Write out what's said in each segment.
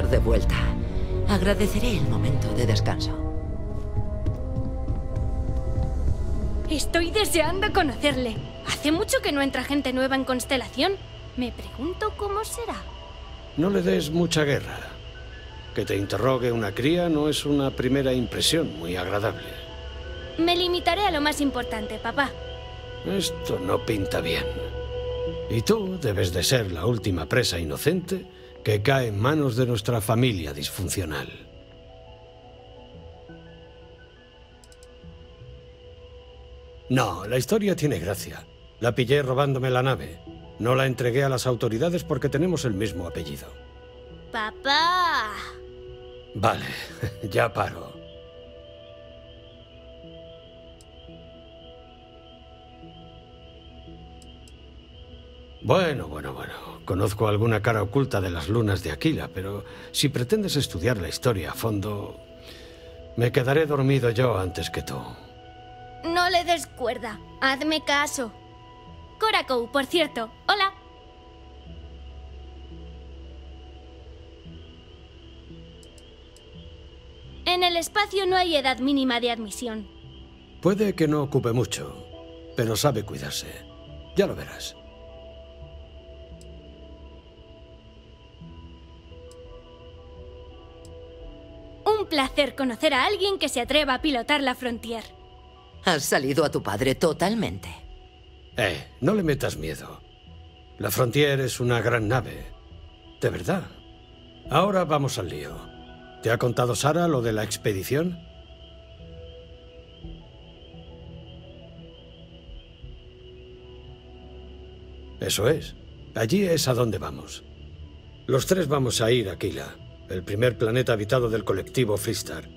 estar de vuelta. Agradeceré el momento de descanso. Estoy deseando conocerle. Hace mucho que no entra gente nueva en Constelación. Me pregunto cómo será. No le des mucha guerra. Que te interrogue una cría no es una primera impresión muy agradable. Me limitaré a lo más importante, papá. Esto no pinta bien. Y tú debes de ser la última presa inocente que cae en manos de nuestra familia disfuncional. No, la historia tiene gracia. La pillé robándome la nave. No la entregué a las autoridades porque tenemos el mismo apellido. Papá. Vale, ya paro. Bueno, bueno, bueno. Conozco alguna cara oculta de las lunas de Aquila, pero si pretendes estudiar la historia a fondo, me quedaré dormido yo antes que tú. No le des cuerda. Hazme caso. Coraco, por cierto. Hola. En el espacio no hay edad mínima de admisión. Puede que no ocupe mucho, pero sabe cuidarse. Ya lo verás. Un placer conocer a alguien que se atreva a pilotar la Frontier. Has salido a tu padre totalmente. Eh, no le metas miedo. La Frontier es una gran nave. De verdad. Ahora vamos al lío. ¿Te ha contado Sara lo de la expedición? Eso es. Allí es a donde vamos. Los tres vamos a ir a Aquila, el primer planeta habitado del colectivo Freestar,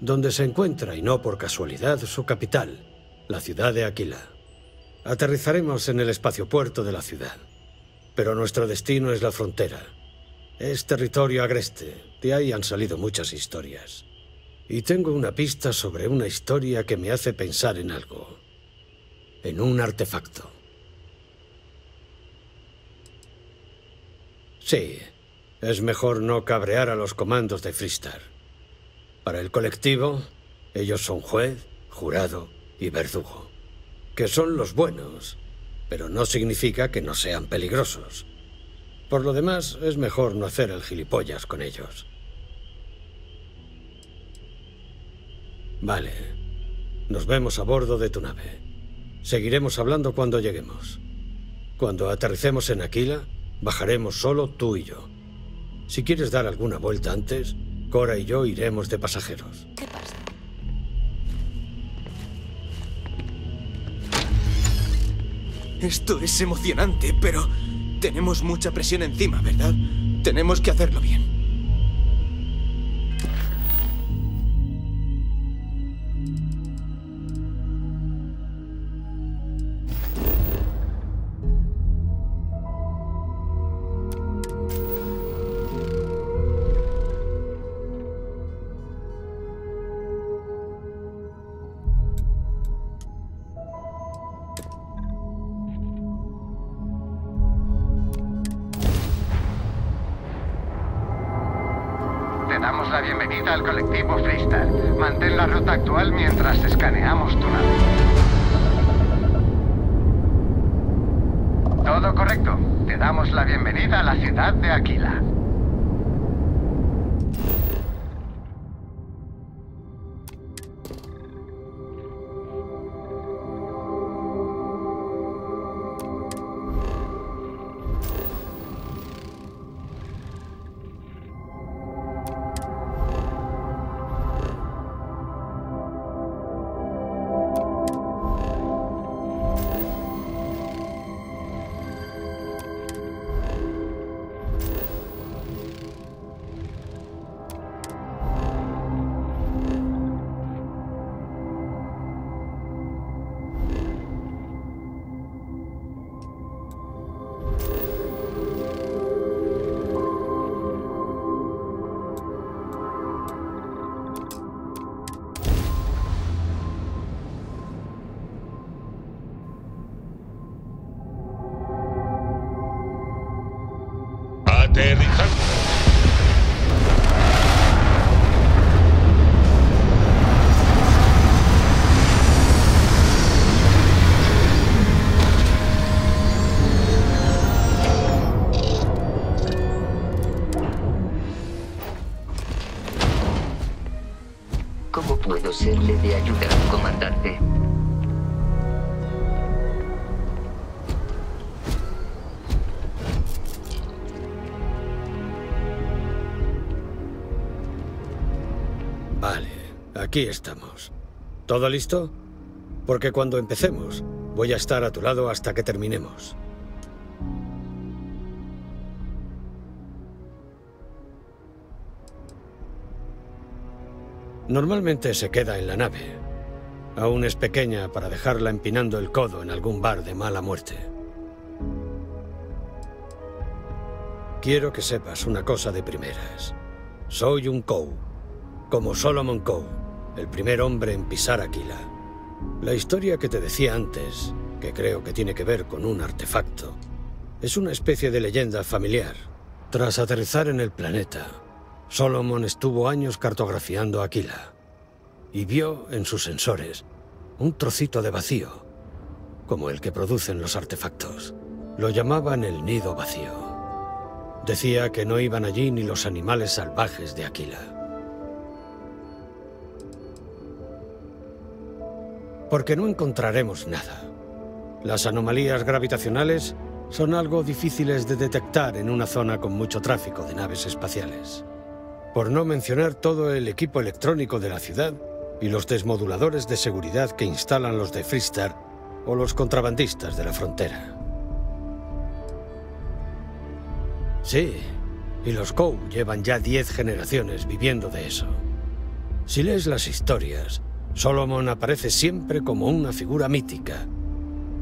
donde se encuentra, y no por casualidad, su capital, la ciudad de Aquila. Aterrizaremos en el espaciopuerto de la ciudad, pero nuestro destino es la frontera. Es territorio agreste, de ahí han salido muchas historias. Y tengo una pista sobre una historia que me hace pensar en algo. En un artefacto. Sí, es mejor no cabrear a los comandos de Freestar. Para el colectivo, ellos son juez, jurado y verdugo. Que son los buenos, pero no significa que no sean peligrosos. Por lo demás, es mejor no hacer el gilipollas con ellos. Vale. Nos vemos a bordo de tu nave. Seguiremos hablando cuando lleguemos. Cuando aterricemos en Aquila, bajaremos solo tú y yo. Si quieres dar alguna vuelta antes, Cora y yo iremos de pasajeros. ¿Qué pasa? Esto es emocionante, pero tenemos mucha presión encima, ¿verdad? Tenemos que hacerlo bien. Puedo serle de ayuda, comandante. Vale, aquí estamos. ¿Todo listo? Porque cuando empecemos, voy a estar a tu lado hasta que terminemos. Normalmente se queda en la nave. Aún es pequeña para dejarla empinando el codo en algún bar de mala muerte. Quiero que sepas una cosa de primeras. Soy un Kou, como Solomon Kou, el primer hombre en pisar Aquila. La historia que te decía antes, que creo que tiene que ver con un artefacto, es una especie de leyenda familiar. Tras aterrizar en el planeta, Solomon estuvo años cartografiando Aquila y vio en sus sensores un trocito de vacío, como el que producen los artefactos. Lo llamaban el nido vacío. Decía que no iban allí ni los animales salvajes de Aquila. Porque no encontraremos nada. Las anomalías gravitacionales son algo difíciles de detectar en una zona con mucho tráfico de naves espaciales. Por no mencionar todo el equipo electrónico de la ciudad y los desmoduladores de seguridad que instalan los de Freestar o los contrabandistas de la frontera. Sí, y los Kou llevan ya diez generaciones viviendo de eso. Si lees las historias, Solomon aparece siempre como una figura mítica.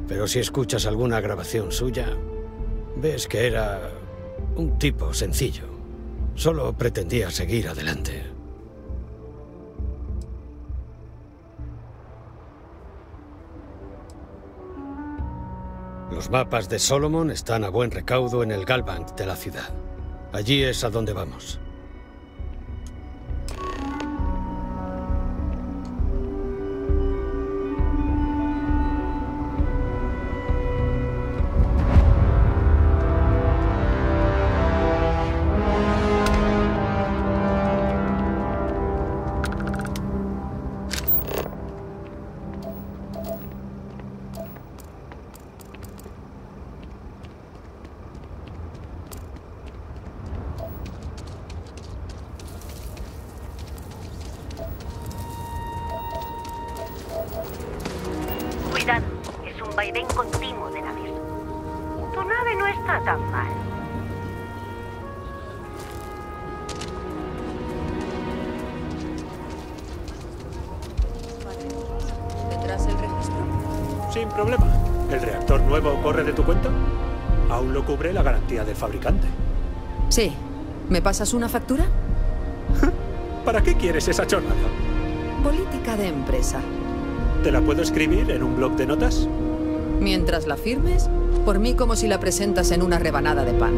Pero si escuchas alguna grabación suya, ves que era un tipo sencillo. Solo pretendía seguir adelante. Los mapas de Solomon están a buen recaudo en el Galbank de la ciudad. Allí es a donde vamos. Pasas una factura? ¿Para qué quieres esa chorrada? Política de empresa. ¿Te la puedo escribir en un blog de notas? Mientras la firmes, por mí como si la presentas en una rebanada de pan.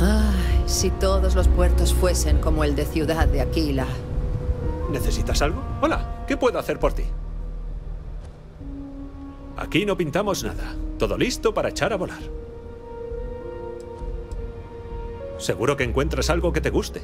Ay, si todos los puertos fuesen como el de Ciudad de Aquila. ¿Necesitas algo? Hola, ¿qué puedo hacer por ti? Aquí no pintamos nada. Todo listo para echar a volar. Seguro que encuentras algo que te guste.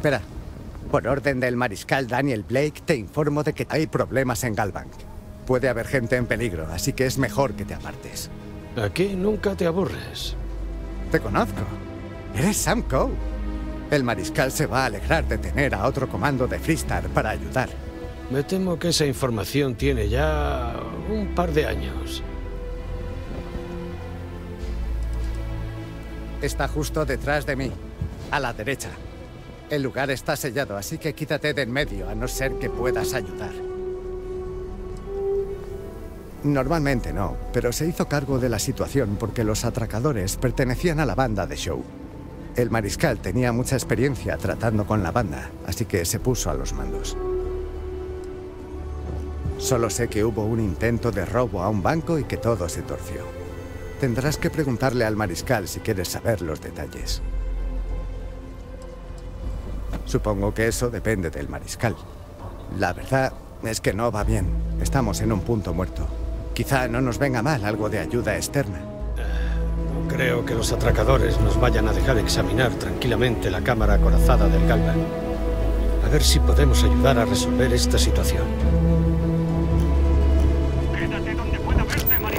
Espera. Por orden del mariscal Daniel Blake, te informo de que hay problemas en Galbank. Puede haber gente en peligro, así que es mejor que te apartes. Aquí nunca te aburres. Te conozco. Eres Sam Coe. El mariscal se va a alegrar de tener a otro comando de Freestar para ayudar. Me temo que esa información tiene ya un par de años. Está justo detrás de mí, a la derecha. El lugar está sellado, así que quítate de en medio, a no ser que puedas ayudar. Normalmente no, pero se hizo cargo de la situación porque los atracadores pertenecían a la banda de show. El mariscal tenía mucha experiencia tratando con la banda, así que se puso a los mandos. Solo sé que hubo un intento de robo a un banco y que todo se torció. Tendrás que preguntarle al mariscal si quieres saber los detalles. Supongo que eso depende del mariscal. La verdad es que no va bien. Estamos en un punto muerto. Quizá no nos venga mal algo de ayuda externa. No creo que los atracadores nos vayan a dejar examinar tranquilamente la cámara acorazada del Galvan. A ver si podemos ayudar a resolver esta situación.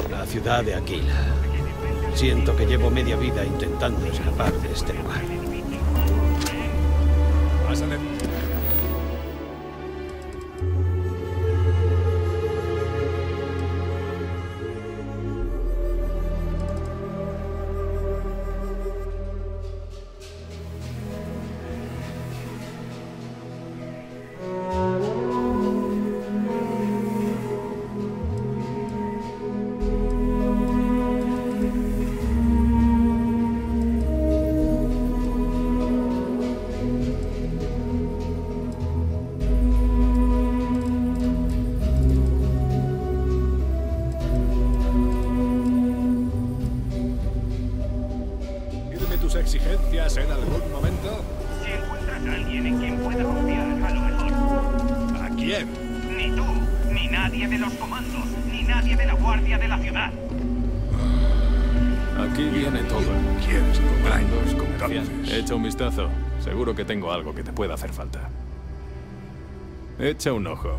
La ciudad de Aquila. Siento que llevo media vida intentando escapar de este lugar. Te pueda hacer falta. Echa un ojo.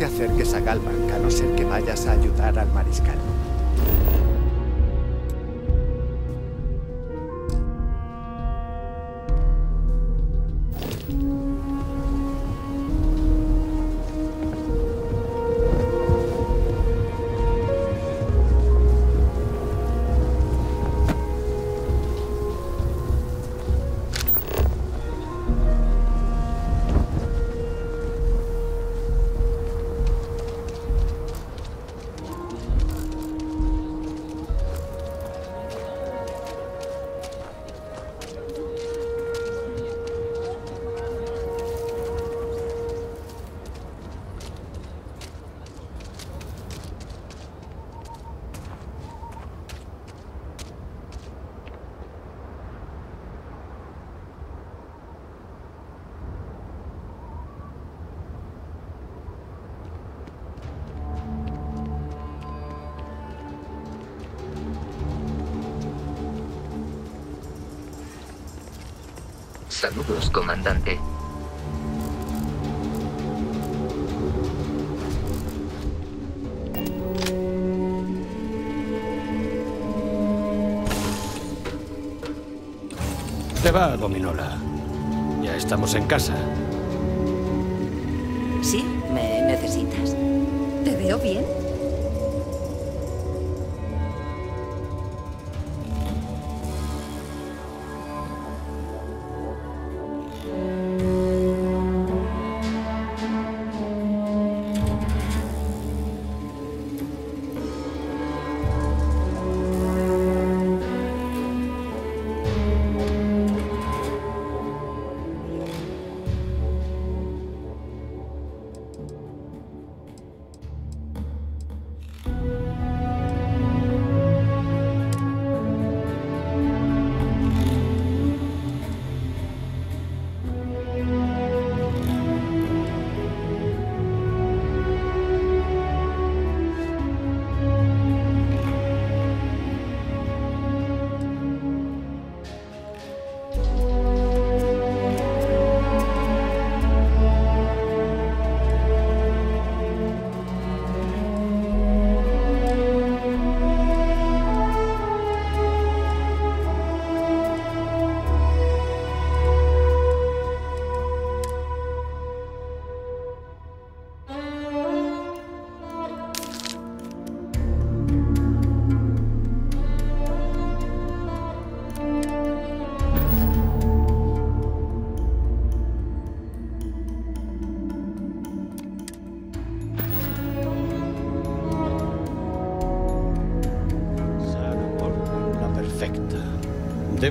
Te acerques a Galbank a no ser que vayas a ayudar al mariscal. Saludos, comandante. Te va, Gominola. Ya estamos en casa. Sí, me necesitas. ¿Te veo bien?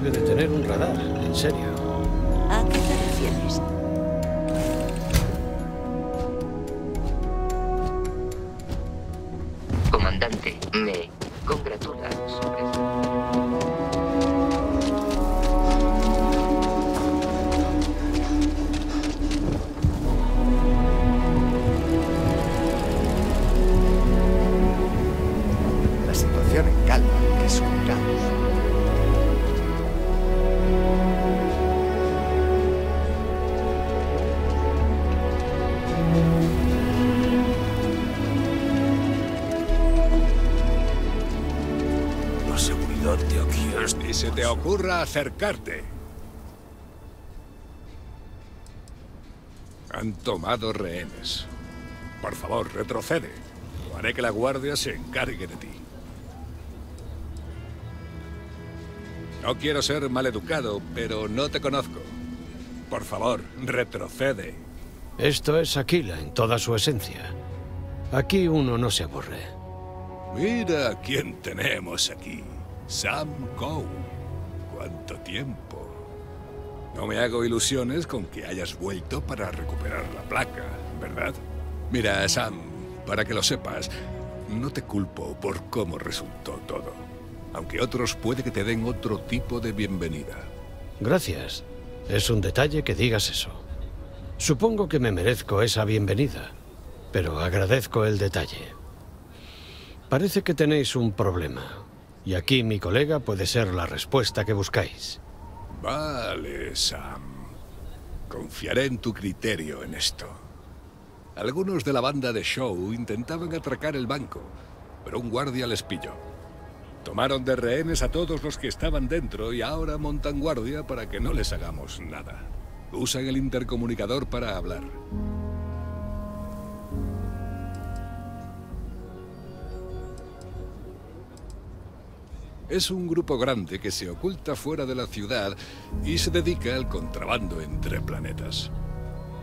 Debe de tener un radar, en serio. Ocurra acercarte. Han tomado rehenes. Por favor, retrocede. O haré que la guardia se encargue de ti. No quiero ser maleducado, pero no te conozco. Por favor, retrocede. Esto es Aquila en toda su esencia. Aquí uno no se aburre. Mira quién tenemos aquí. Sam Coe. ¿Cuánto tiempo? No me hago ilusiones con que hayas vuelto para recuperar la placa, ¿verdad? Mira, Sam, para que lo sepas, no te culpo por cómo resultó todo. Aunque otros puede que te den otro tipo de bienvenida. Gracias. Es un detalle que digas eso. Supongo que me merezco esa bienvenida, pero agradezco el detalle. Parece que tenéis un problema, y aquí mi colega puede ser la respuesta que buscáis. Vale, Sam. Confiaré en tu criterio en esto. Algunos de la banda de Show intentaban atracar el banco, pero un guardia les pilló. Tomaron de rehenes a todos los que estaban dentro y ahora montan guardia para que no les hagamos nada. Usan el intercomunicador para hablar. Es un grupo grande que se oculta fuera de la ciudad y se dedica al contrabando entre planetas.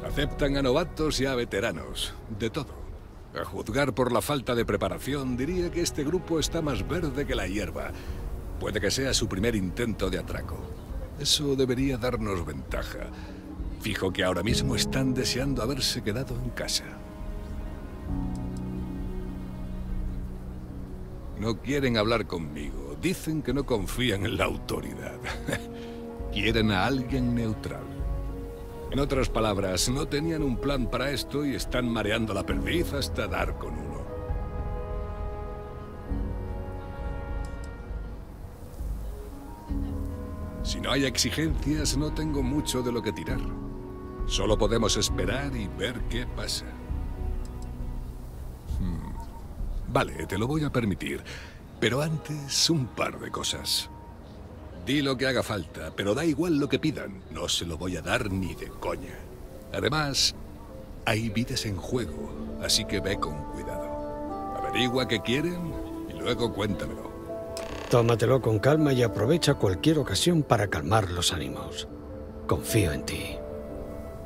Aceptan a novatos y a veteranos, de todo. A juzgar por la falta de preparación, diría que este grupo está más verde que la hierba. Puede que sea su primer intento de atraco. Eso debería darnos ventaja. Fijo que ahora mismo están deseando haberse quedado en casa. No quieren hablar conmigo. Dicen que no confían en la autoridad. Quieren a alguien neutral. En otras palabras, no tenían un plan para esto y están mareando la perdiz hasta dar con uno. Si no hay exigencias, no tengo mucho de lo que tirar. Solo podemos esperar y ver qué pasa. Hmm. Vale, te lo voy a permitir. Pero antes, un par de cosas. Di lo que haga falta, pero da igual lo que pidan. No se lo voy a dar ni de coña. Además, hay vidas en juego, así que ve con cuidado. Averigua qué quieren y luego cuéntamelo. Tómatelo con calma y aprovecha cualquier ocasión para calmar los ánimos. Confío en ti.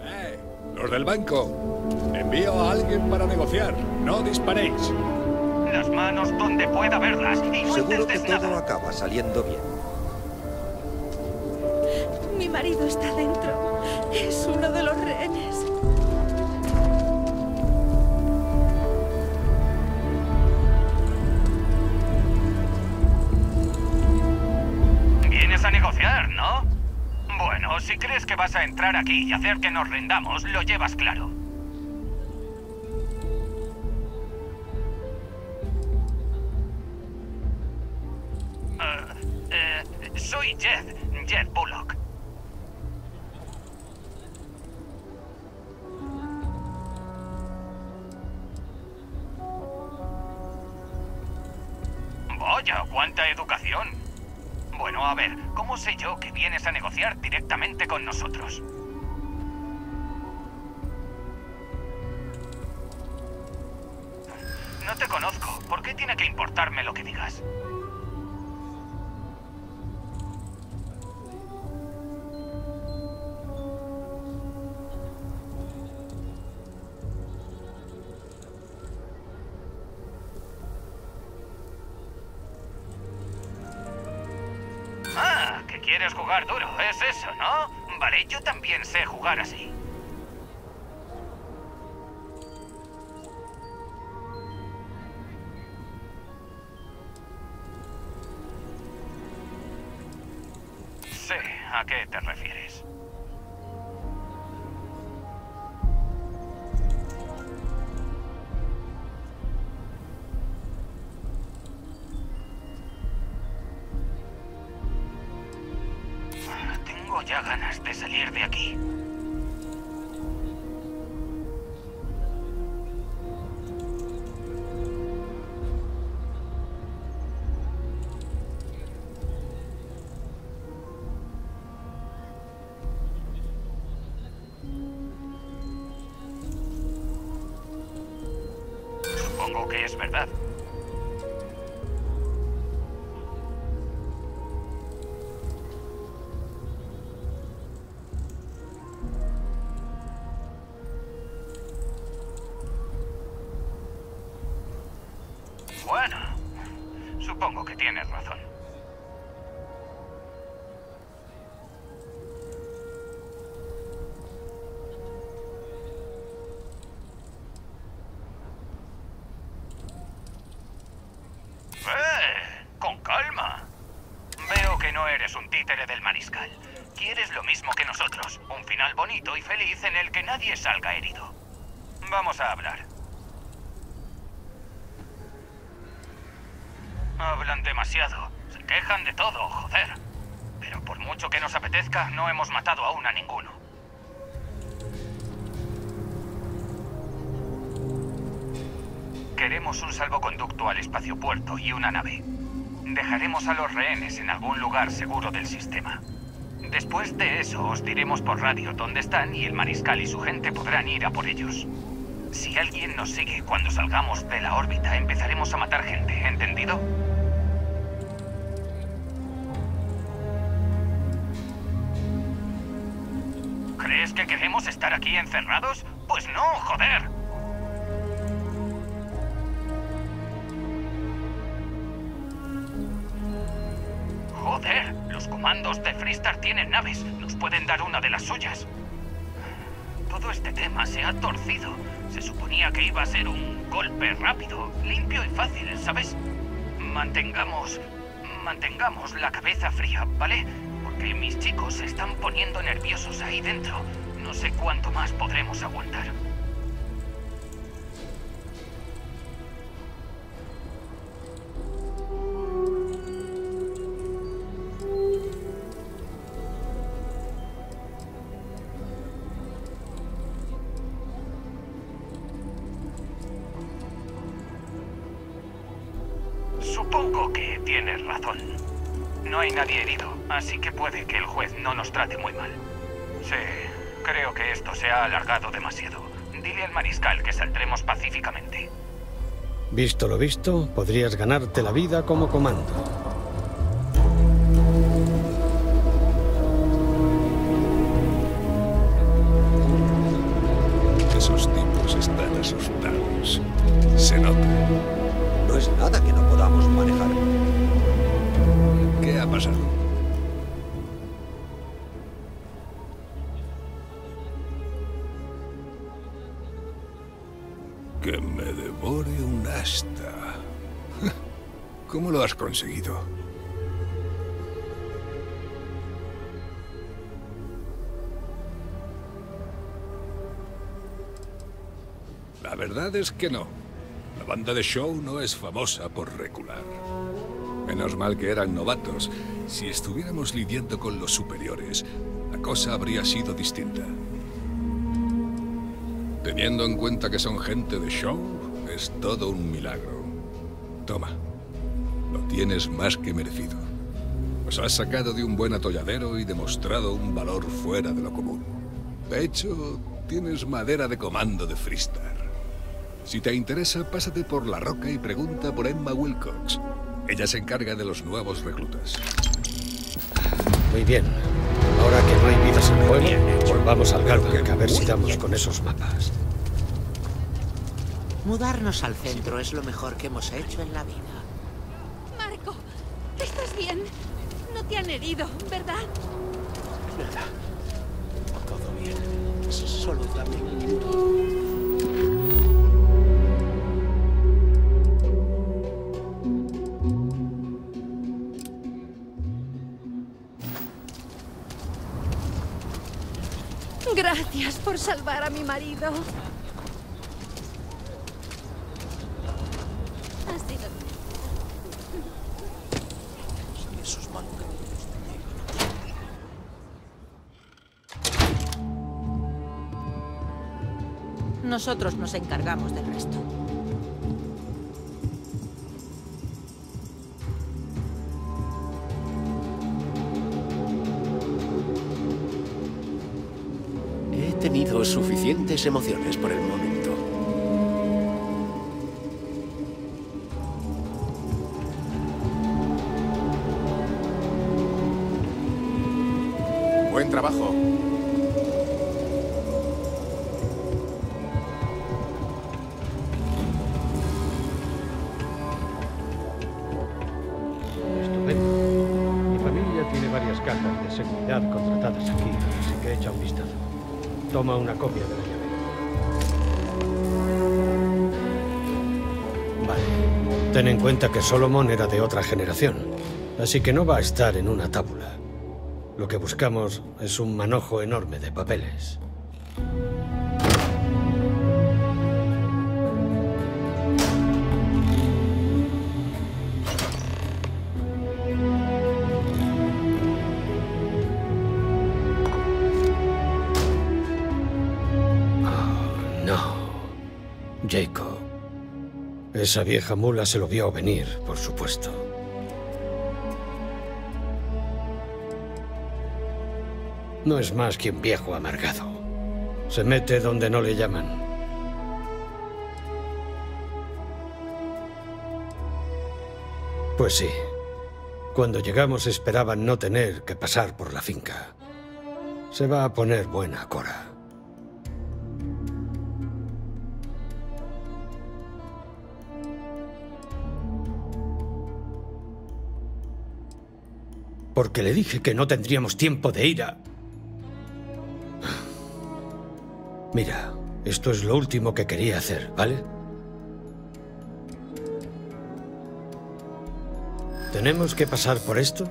¡Eh! ¡Los del banco! Envío a alguien para negociar. No disparéis. Las manos donde pueda verlas y no Seguro que todo nada. acaba saliendo bien. Mi marido está dentro. Es uno de los rehenes. Vienes a negociar, ¿no? Bueno, si crees que vas a entrar aquí y hacer que nos rindamos, lo llevas claro. Soy Jed, Jed Bullock. Vaya, cuánta educación. Bueno, a ver, ¿cómo sé yo que vienes a negociar directamente con nosotros? No te conozco. ¿Por qué tiene que importarme lo que digas? Jugar duro, es eso, ¿no? Vale, yo también sé jugar así. Quieres lo mismo que nosotros. Un final bonito y feliz en el que nadie salga herido. Vamos a hablar. Hablan demasiado. Se quejan de todo, joder. Pero por mucho que nos apetezca, no hemos matado aún a ninguno. Queremos un salvoconducto al espaciopuerto y una nave. Dejaremos a los rehenes en algún lugar seguro del sistema. Después de eso os diremos por radio dónde están y el mariscal y su gente podrán ir a por ellos. Si alguien nos sigue cuando salgamos de la órbita, empezaremos a matar gente, ¿entendido? ¿Crees que queremos estar aquí encerrados? Pues no, joder. Los comandos de Freestar tienen naves. Nos pueden dar una de las suyas. Todo este tema se ha torcido. Se suponía que iba a ser un golpe rápido, limpio y fácil, ¿sabes? Mantengamos... Mantengamos la cabeza fría, ¿vale? Porque mis chicos se están poniendo nerviosos ahí dentro. No sé cuánto más podremos aguantar. Así que puede que el juez no nos trate muy mal. Sí, creo que esto se ha alargado demasiado. Dile al mariscal que saldremos pacíficamente. Visto lo visto, podrías ganarte la vida como comando. Que me devore un asta. ¿Cómo lo has conseguido? La verdad es que no. La banda de show no es famosa por recular. Menos mal que eran novatos. Si estuviéramos lidiando con los superiores, la cosa habría sido distinta. Teniendo en cuenta que son gente de show, es todo un milagro. Toma, lo tienes más que merecido. Os has sacado de un buen atolladero y demostrado un valor fuera de lo común. De hecho, tienes madera de comando de Freestar. Si te interesa, pásate por la roca y pregunta por Emma Wilcox. Ella se encarga de los nuevos reclutas. Muy bien. Ahora que no hay vidas en juego, volvamos al Garden a ver si damos con esos mapas. Mudarnos al centro es lo mejor que hemos hecho en la vida. Marco, ¿estás bien? No te han herido, ¿verdad? Nada. Todo bien. Solo dame un minuto. Por salvar a mi marido. Nosotros nos encargamos del resto. Emociones por el momento. Buen trabajo. Estupendo. Mi familia tiene varias cajas de seguridad contratadas aquí, así que echa un vistazo. Toma una copia de la. Vale. Ten en cuenta que Solomon era de otra generación, así que no va a estar en una tábula. Lo que buscamos es un manojo enorme de papeles. Esa vieja mula se lo vio venir, por supuesto. No es más que un viejo amargado. Se mete donde no le llaman. Pues sí. Cuando llegamos esperaban no tener que pasar por la finca. Se va a poner buena, Cora. Porque le dije que no tendríamos tiempo de ir a... Mira, esto es lo último que quería hacer, ¿vale? ¿Tenemos que pasar por esto?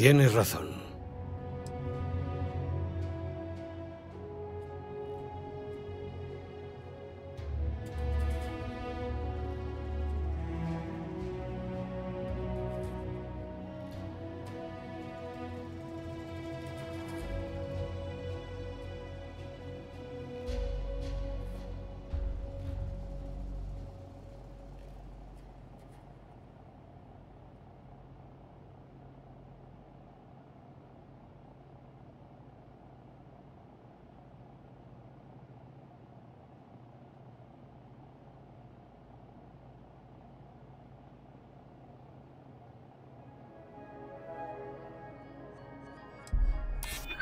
Tienes razón.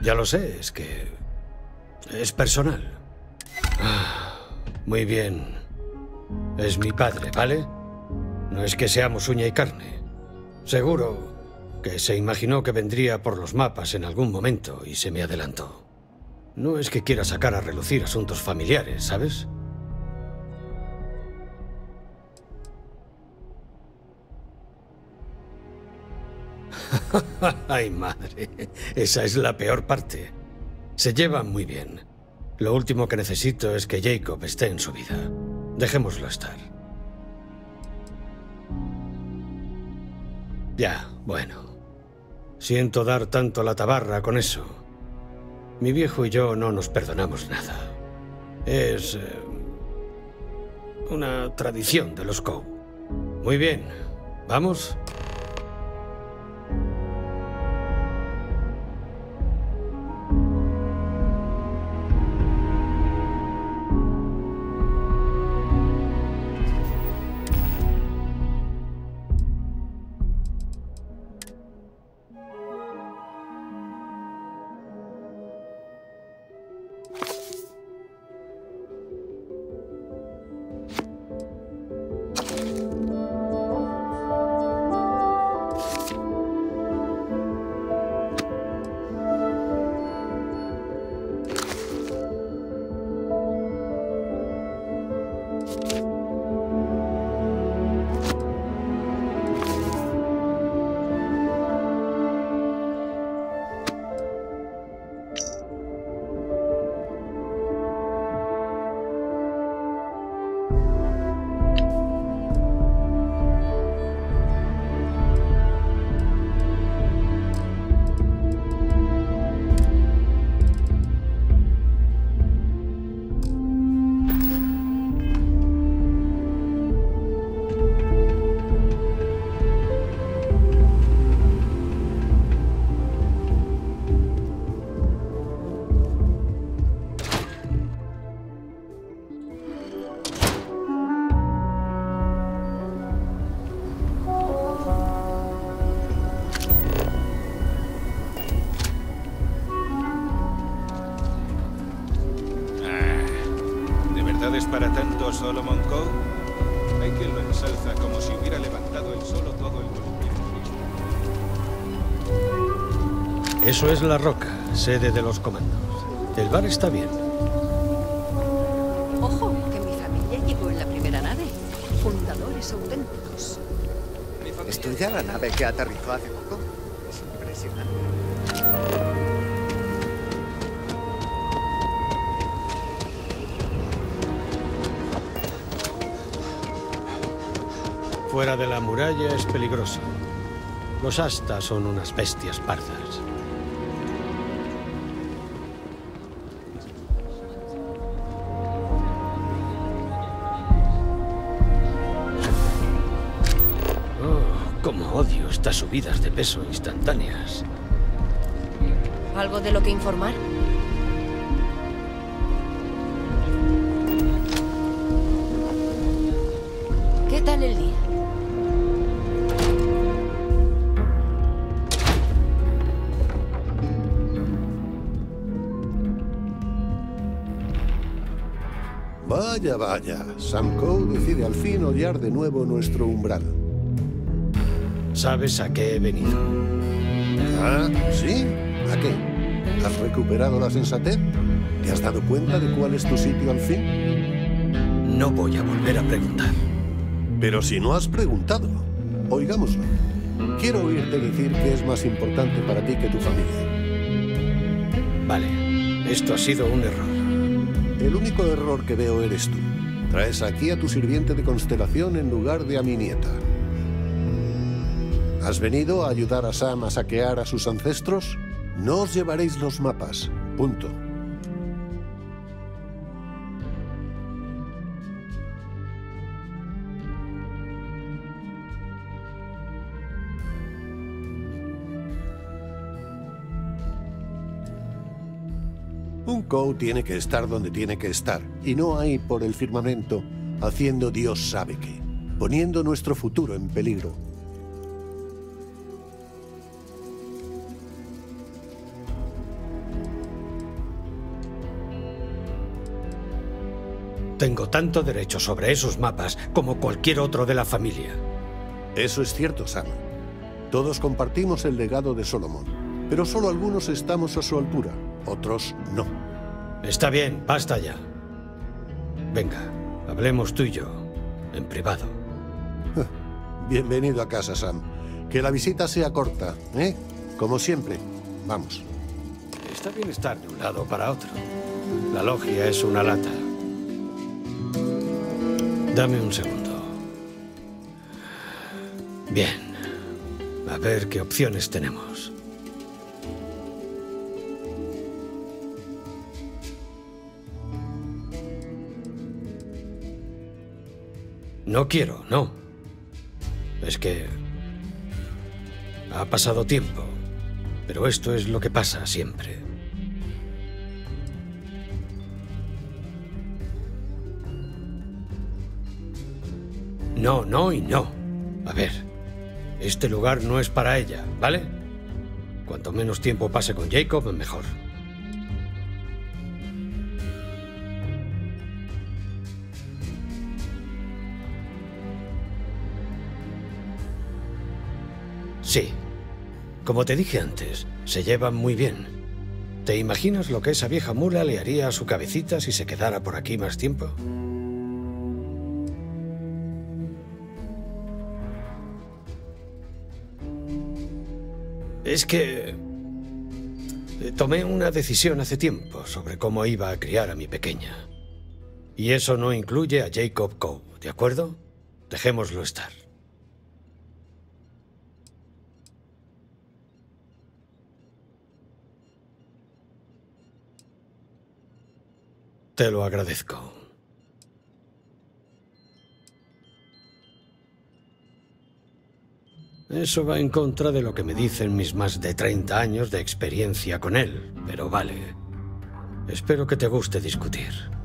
Ya lo sé, es que... Es personal. Muy bien. Es mi padre, ¿vale? No es que seamos uña y carne. Seguro que se imaginó que vendría por los mapas en algún momento y se me adelantó. No es que quiera sacar a relucir asuntos familiares, ¿sabes? Ay, madre. Esa es la peor parte. Se llevan muy bien. Lo último que necesito es que Jacob esté en su vida. Dejémoslo estar. Ya, bueno. Siento dar tanto la tabarra con eso. Mi viejo y yo no nos perdonamos nada. Es... Eh, una tradición de los Cow. Muy bien. ¿Vamos? Tanto Solomon? Hay quien lo ensalza como si hubiera levantado él solo todo el colectivo. Eso es La Roca, sede de los comandos. El bar está bien. Ojo, que mi familia llegó en la primera nave. Fundadores auténticos. ¿Es tuya la nave que aterrizó hace poco? Fuera de la muralla es peligroso. Los astas son unas bestias pardas. Oh, cómo odio estas subidas de peso instantáneas. ¿Algo de lo que informar? ¿Qué tal el día? Vaya, vaya. Sam Coe decide al fin hollar de nuevo nuestro umbral. ¿Sabes a qué he venido? ¿Ah? ¿Sí? ¿A qué? ¿Has recuperado la sensatez? ¿Te has dado cuenta de cuál es tu sitio al fin? No voy a volver a preguntar. Pero si no has preguntado, oigámoslo. Quiero oírte decir que es más importante para ti que tu familia. Vale, esto ha sido un error. El único error que veo eres tú. Traes aquí a tu sirviente de constelación en lugar de a mi nieta. ¿Has venido a ayudar a Sam a saquear a sus ancestros? No os llevaréis los mapas. Punto. Cow tiene que estar donde tiene que estar, y no ahí por el firmamento, haciendo Dios sabe qué, poniendo nuestro futuro en peligro. Tengo tanto derecho sobre esos mapas como cualquier otro de la familia. Eso es cierto, Sam. Todos compartimos el legado de Solomon, pero solo algunos estamos a su altura, otros no. Está bien, basta ya. Venga, hablemos tú y yo, en privado. Bienvenido a casa, Sam. Que la visita sea corta, ¿eh? Como siempre. Vamos. Está bien estar de un lado para otro. La logia es una lata. Dame un segundo. Bien. A ver qué opciones tenemos. No quiero, no. Es que... Ha pasado tiempo. Pero esto es lo que pasa siempre. No, no y no. A ver, este lugar no es para ella, ¿vale? Cuanto menos tiempo pase con Jacob, mejor. Como te dije antes, se llevan muy bien. ¿Te imaginas lo que esa vieja mula le haría a su cabecita si se quedara por aquí más tiempo? Es que... eh, Tomé una decisión hace tiempo sobre cómo iba a criar a mi pequeña. Y eso no incluye a Jacob Coe, ¿de acuerdo? Dejémoslo estar. Te lo agradezco. Eso va en contra de lo que me dicen mis más de 30 años de experiencia con él, pero vale. Espero que te guste discutir.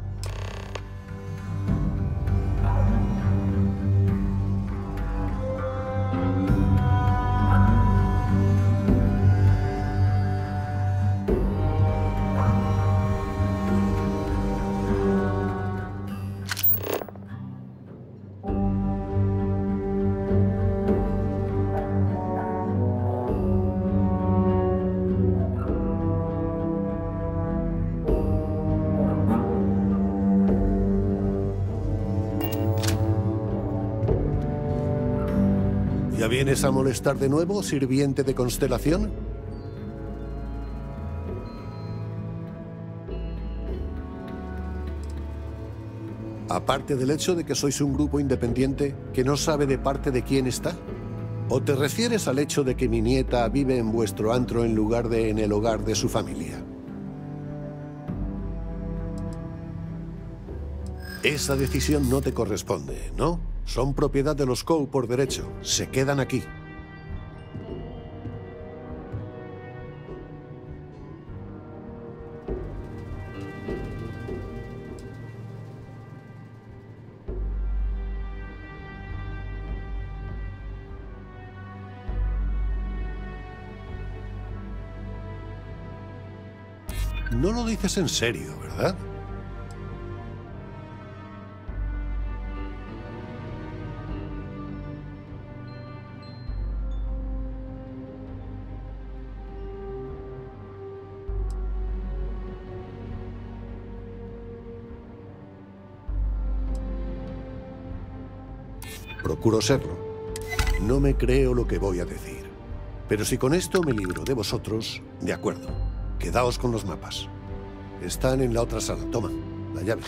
Molestar de nuevo, sirviente de constelación? Aparte del hecho de que sois un grupo independiente que no sabe de parte de quién está. ¿O te refieres al hecho de que mi nieta vive en vuestro antro en lugar de en el hogar de su familia? Esa decisión no te corresponde, ¿no? Son propiedad de los Cow por derecho. Se quedan aquí. Dices en serio, ¿verdad? Procuro serlo. No me creo lo que voy a decir. Pero si con esto me libro de vosotros, de acuerdo. Quedaos con los mapas. Están en la otra sala. Toma, la llave.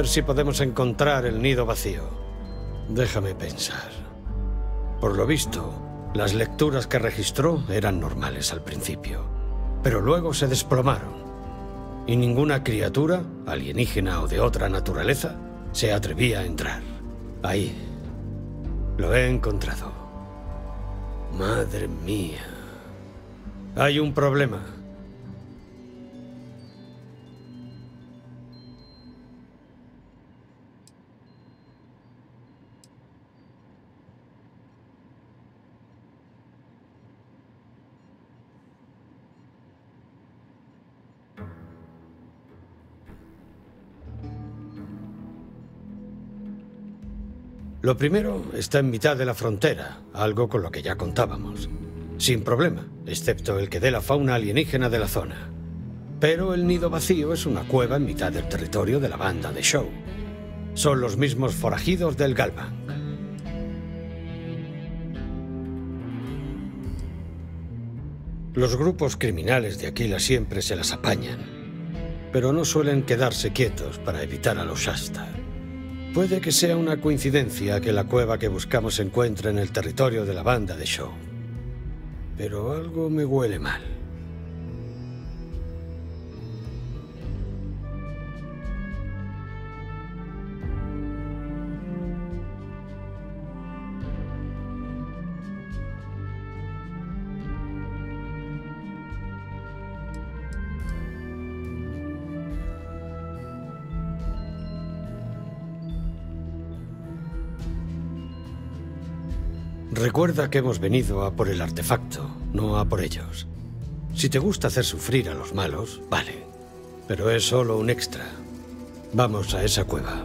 Ver si podemos encontrar el nido vacío. Déjame pensar. Por lo visto, las lecturas que registró eran normales al principio, pero luego se desplomaron. Y ninguna criatura, alienígena o de otra naturaleza, se atrevía a entrar. Ahí. Lo he encontrado. Madre mía. Hay un problema. Lo primero está en mitad de la frontera, algo con lo que ya contábamos. Sin problema, excepto el que dé la fauna alienígena de la zona. Pero el nido vacío es una cueva en mitad del territorio de la banda de Show. Son los mismos forajidos del Galvan. Los grupos criminales de Aquila siempre se las apañan, pero no suelen quedarse quietos para evitar a los Shasta. Puede que sea una coincidencia que la cueva que buscamos se encuentre en el territorio de la banda de Show. Pero algo me huele mal. Recuerda que hemos venido a por el artefacto, no a por ellos. Si te gusta hacer sufrir a los malos, vale. Pero es solo un extra. Vamos a esa cueva.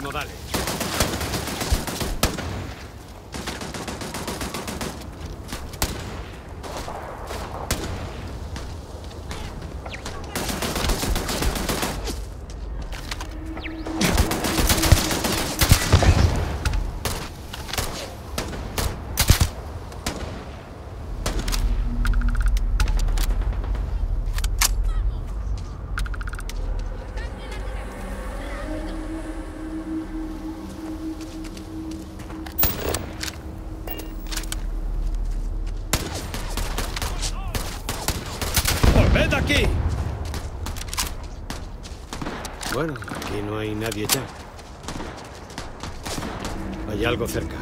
Adelante, modales. ¡Volved aquí! Bueno, aquí no hay nadie ya. Hay algo cerca.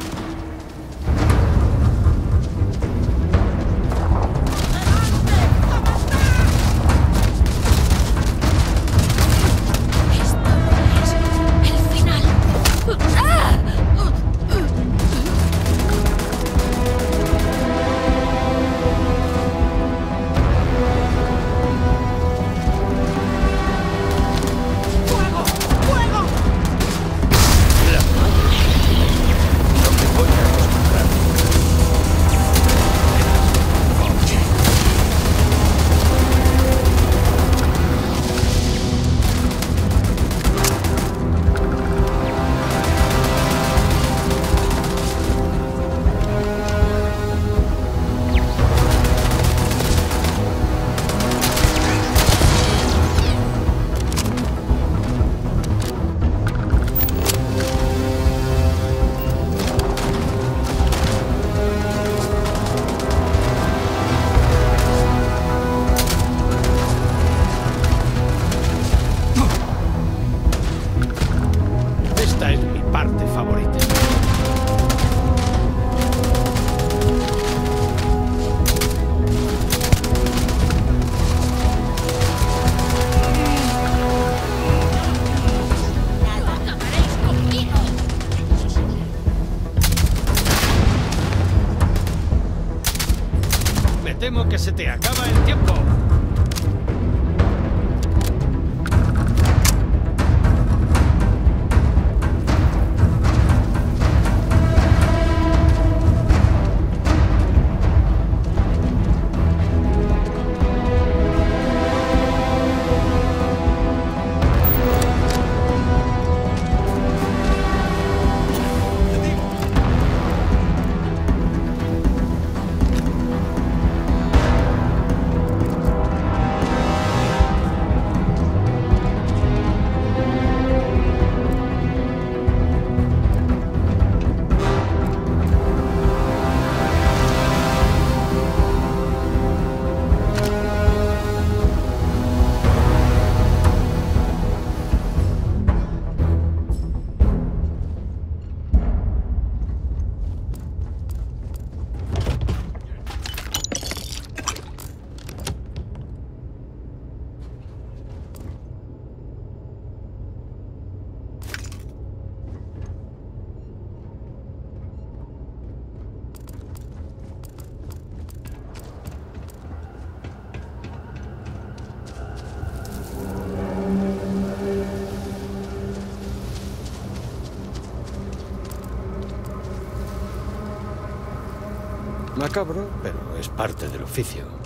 Macabro, pero es parte del oficio.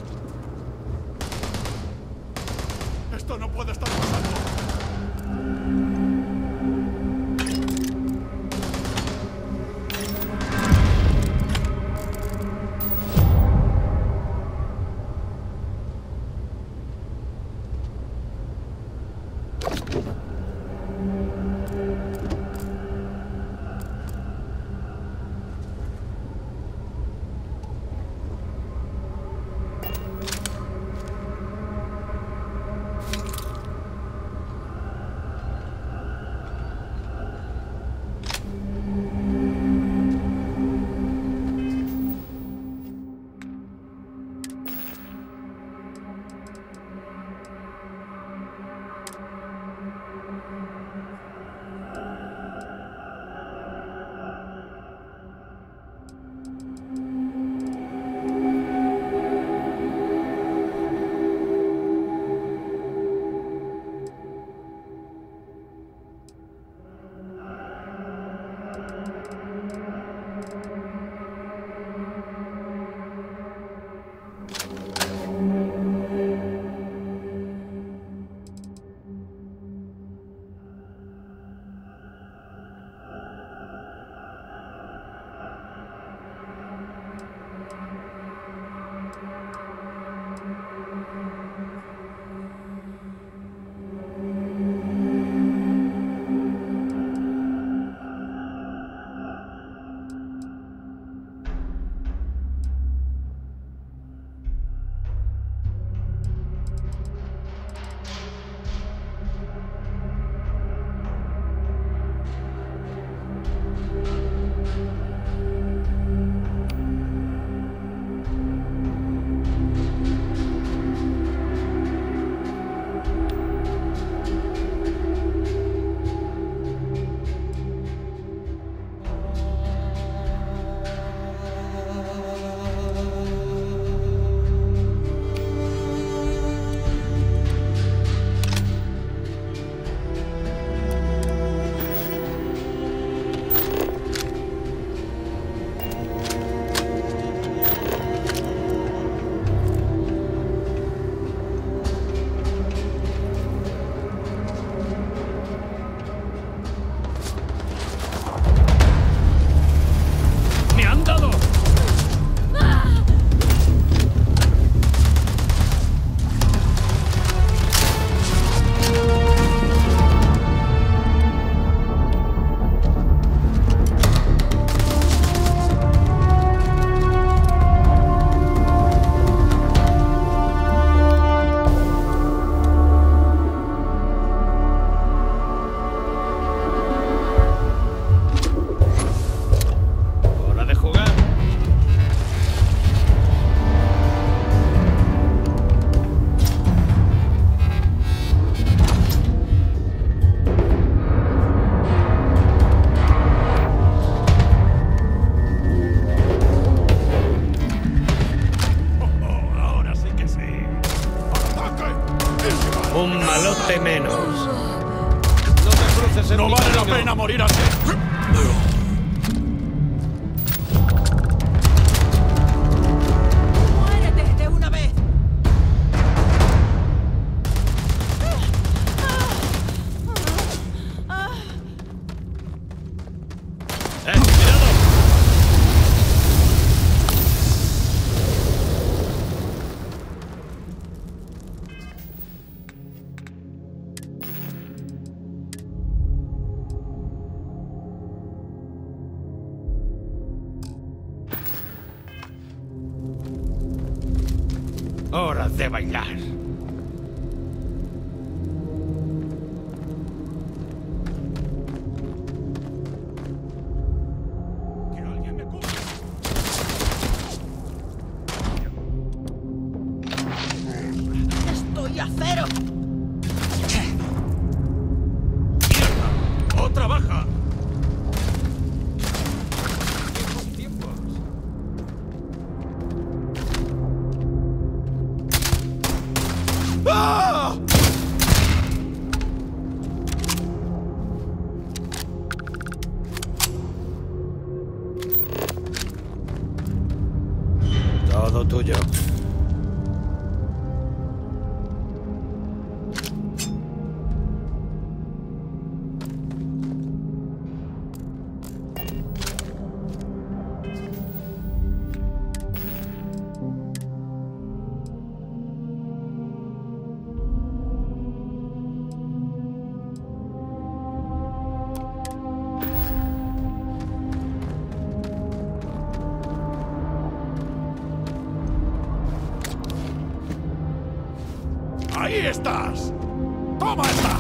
¡Toma esta!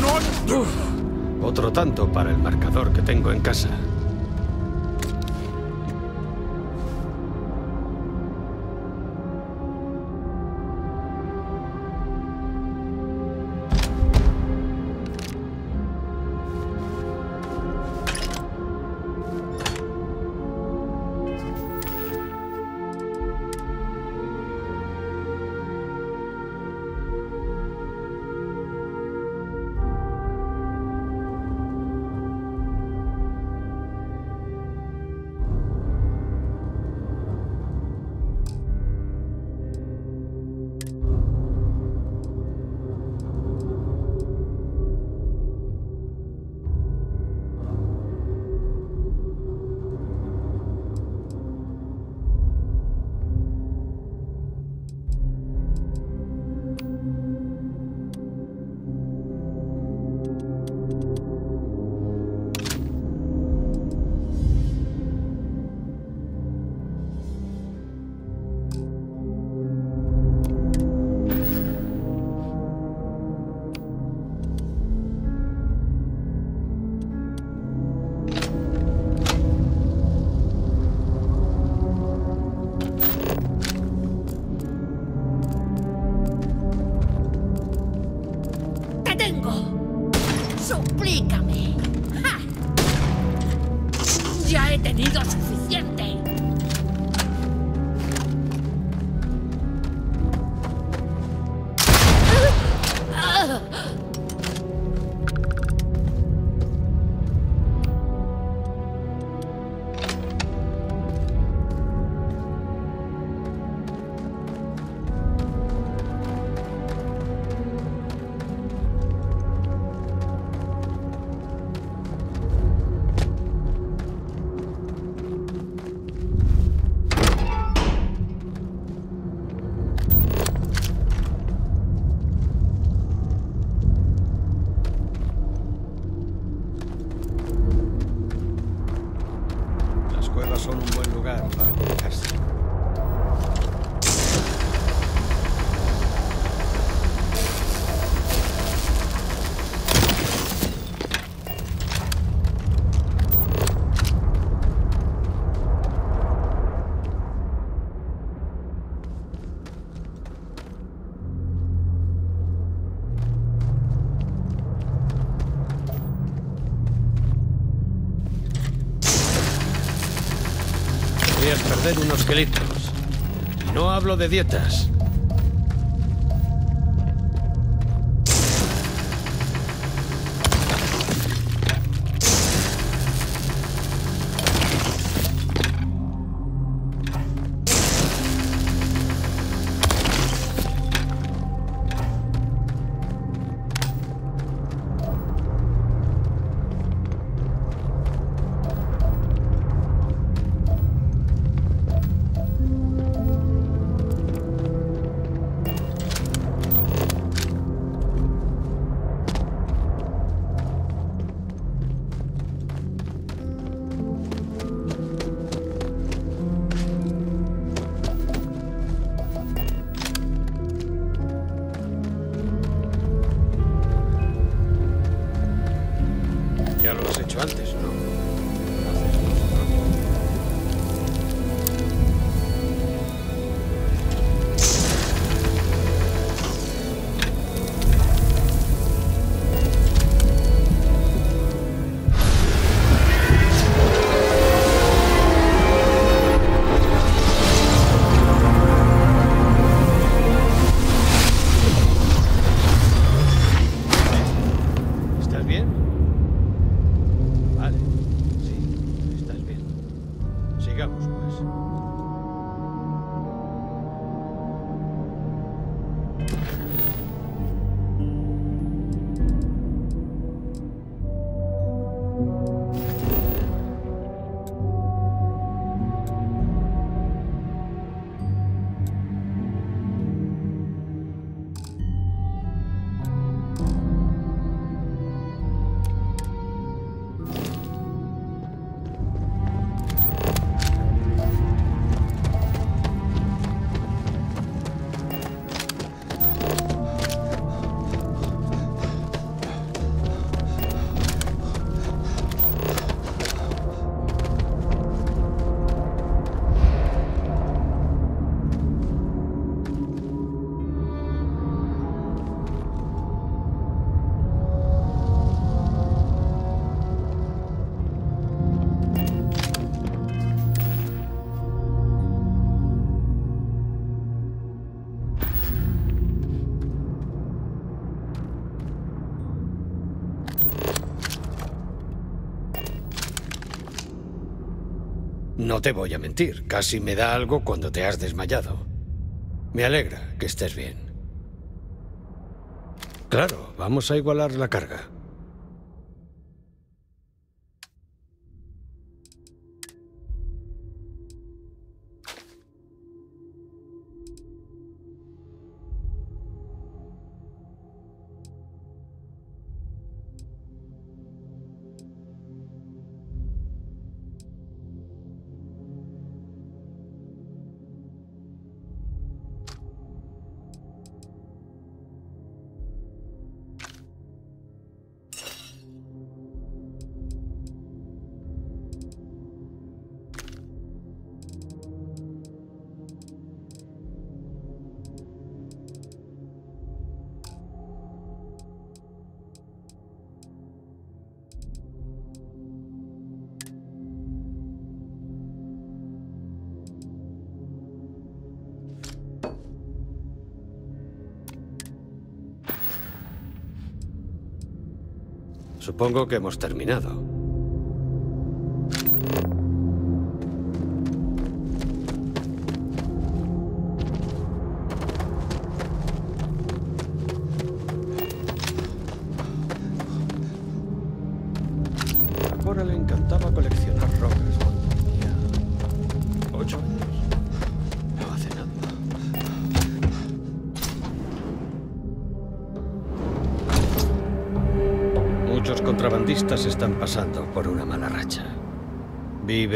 ¡No! Otro tanto para el marcador que tengo en casa. hacer unos gelitos. No hablo de dietas. No te voy a mentir, casi me da algo cuando te has desmayado. Me alegra que estés bien. Claro, vamos a igualar la carga. Supongo que hemos terminado.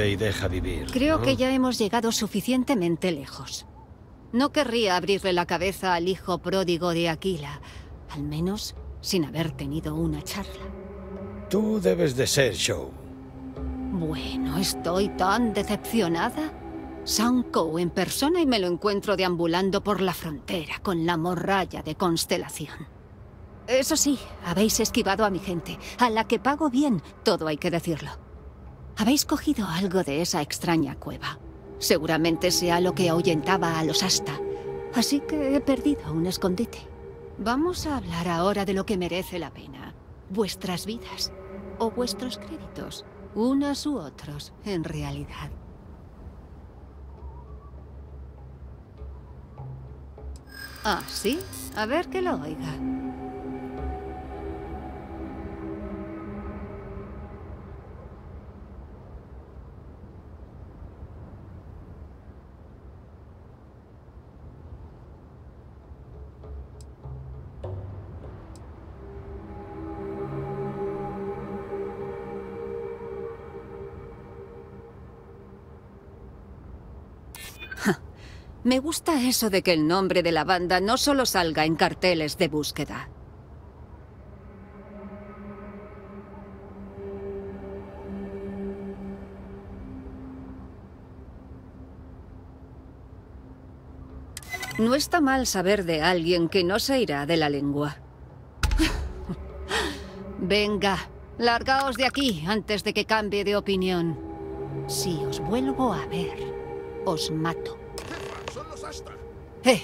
Vive y deja vivir. Creo ¿no? que ya hemos llegado suficientemente lejos. No querría abrirle la cabeza al hijo pródigo de Aquila, al menos sin haber tenido una charla. Tú debes de ser Show. Bueno, estoy tan decepcionada. Sanko en persona y me lo encuentro deambulando por la frontera con la morralla de constelación. Eso sí, habéis esquivado a mi gente, a la que pago bien, todo hay que decirlo. Habéis cogido algo de esa extraña cueva. Seguramente sea lo que ahuyentaba a los Asta. Así que he perdido un escondite. Vamos a hablar ahora de lo que merece la pena. Vuestras vidas. O vuestros créditos. Unos u otros, en realidad. Ah, ¿sí? A ver que lo oiga. Me gusta eso de que el nombre de la banda no solo salga en carteles de búsqueda. No está mal saber de alguien que no se irá de la lengua. Venga, largaos de aquí antes de que cambie de opinión. Si os vuelvo a ver, os mato. Eh,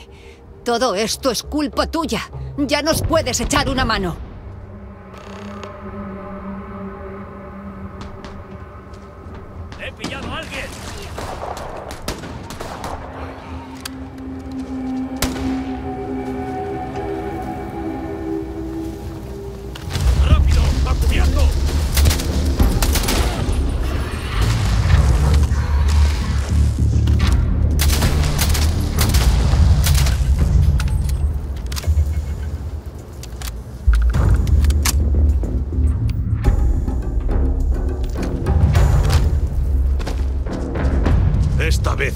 todo esto es culpa tuya. Ya nos puedes echar una mano.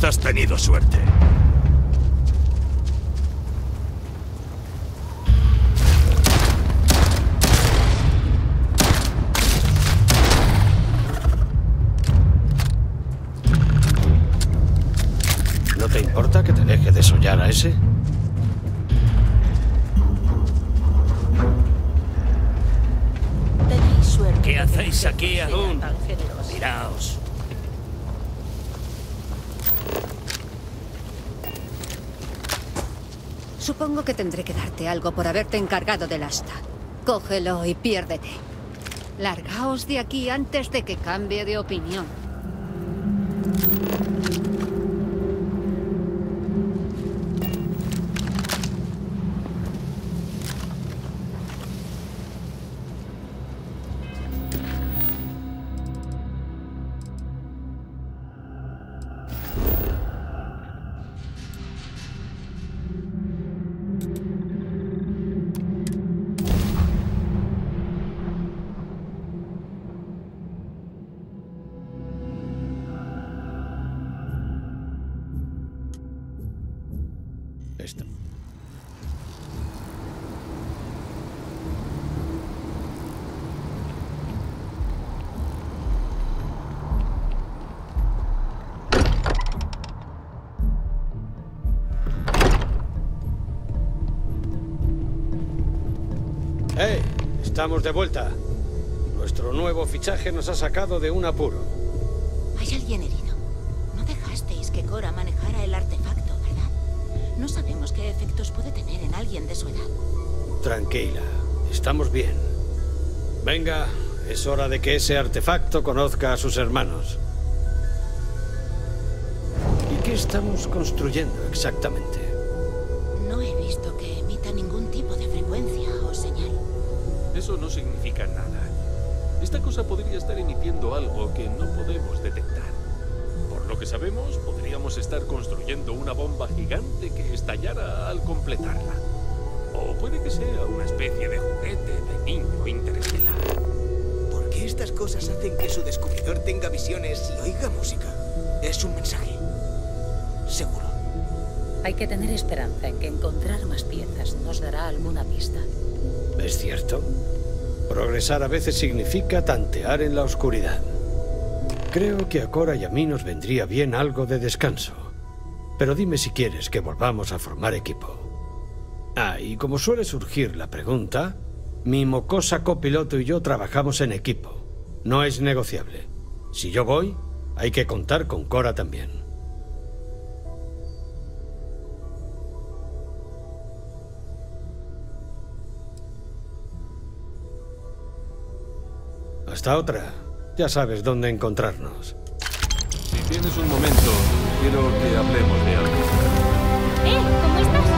Has tenido suerte. Por haberte encargado del asta. Cógelo y piérdete. Largaos de aquí antes de que cambie de opinión. ¡Hey! Estamos de vuelta. Nuestro nuevo fichaje nos ha sacado de un apuro. Hay alguien herido. No dejasteis que Cora manejara el artefacto, ¿verdad? No sabemos qué efectos puede tener en alguien de su edad. Tranquila, estamos bien. Venga, es hora de que ese artefacto conozca a sus hermanos. ¿Y qué estamos construyendo exactamente? Esta cosa podría estar emitiendo algo que no podemos detectar. Por lo que sabemos, podríamos estar construyendo una bomba gigante que estallara al completarla. O puede que sea una especie de juguete de niño interestelar. ¿Por qué estas cosas hacen que su descubridor tenga visiones y oiga música? Es un mensaje. Seguro. Hay que tener esperanza en que encontrar más piezas nos dará alguna pista. ¿Es cierto? Progresar a veces significa tantear en la oscuridad. Creo que a Cora y a mí nos vendría bien algo de descanso. Pero dime si quieres que volvamos a formar equipo. Ah, y como suele surgir la pregunta, mi mocosa copiloto y yo trabajamos en equipo. No es negociable. Si yo voy, hay que contar con Cora también. Hasta otra. Ya sabes dónde encontrarnos. Si tienes un momento, quiero que hablemos de algo. ¿Eh? ¿Cómo estás?